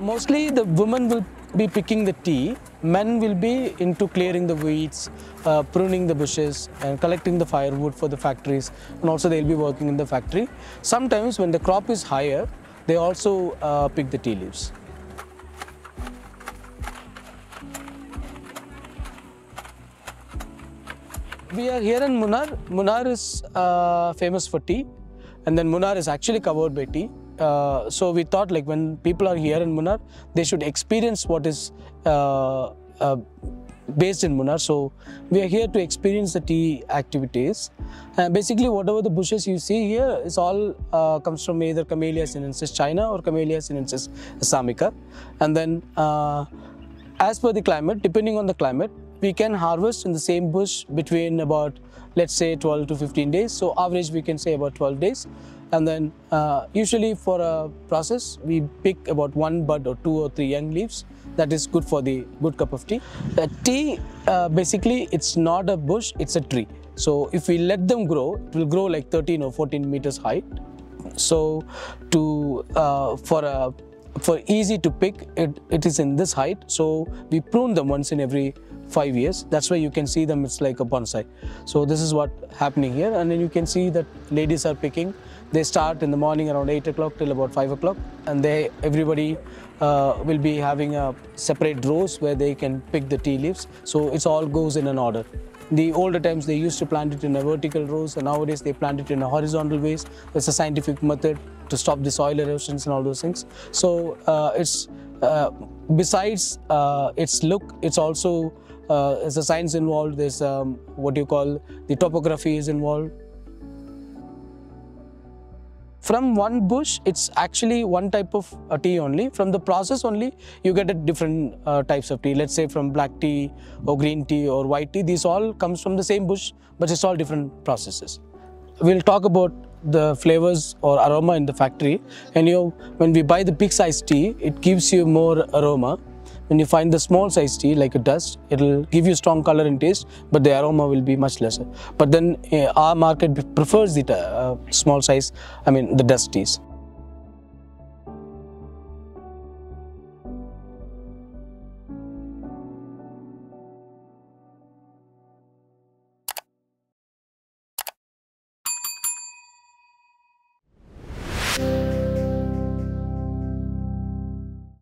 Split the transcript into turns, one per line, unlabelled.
Mostly the women will be picking the tea. Men will be into clearing the weeds, uh, pruning the bushes and collecting the firewood for the factories and also they'll be working in the factory. Sometimes when the crop is higher, they also uh, pick the tea leaves. We are here in Munnar. Munnar is uh, famous for tea, and then Munnar is actually covered by tea. Uh, so we thought like when people are here in Munnar, they should experience what is uh, uh, based in Munnar. So we are here to experience the tea activities. Basically, whatever the bushes you see here is all uh, comes from either Camellia sinensis China or Camellia sinensis assamica, and then uh, as per the climate, depending on the climate, we can harvest in the same bush between about let's say 12 to 15 days. So average we can say about 12 days. And then uh, usually for a process, we pick about one bud or two or three young leaves. That is good for the good cup of tea. The tea, uh, basically, it's not a bush, it's a tree. So if we let them grow, it will grow like 13 or 14 meters high. So to uh, for a for easy to pick, it, it is in this height. So we prune them once in every five years. That's why you can see them, it's like a bonsai. So this is what happening here. And then you can see that ladies are picking. They start in the morning around 8 o'clock till about 5 o'clock. And they everybody uh, will be having a separate rows where they can pick the tea leaves. So it all goes in an order. The older times they used to plant it in a vertical rows and nowadays they plant it in a horizontal ways. It's a scientific method to stop the soil erosions and all those things. So uh, it's uh, besides uh, its look, it's also uh, there's a science involved. There's um, what you call the topography is involved. From one bush, it's actually one type of uh, tea only. From the process only, you get different uh, types of tea. Let's say from black tea or green tea or white tea. These all comes from the same bush, but it's all different processes. We'll talk about the flavors or aroma in the factory. And you, when we buy the big size tea, it gives you more aroma. When you find the small size tea like a dust, it'll give you strong color and taste, but the aroma will be much lesser. But then uh, our market prefers the uh, small size, I mean the dust teas.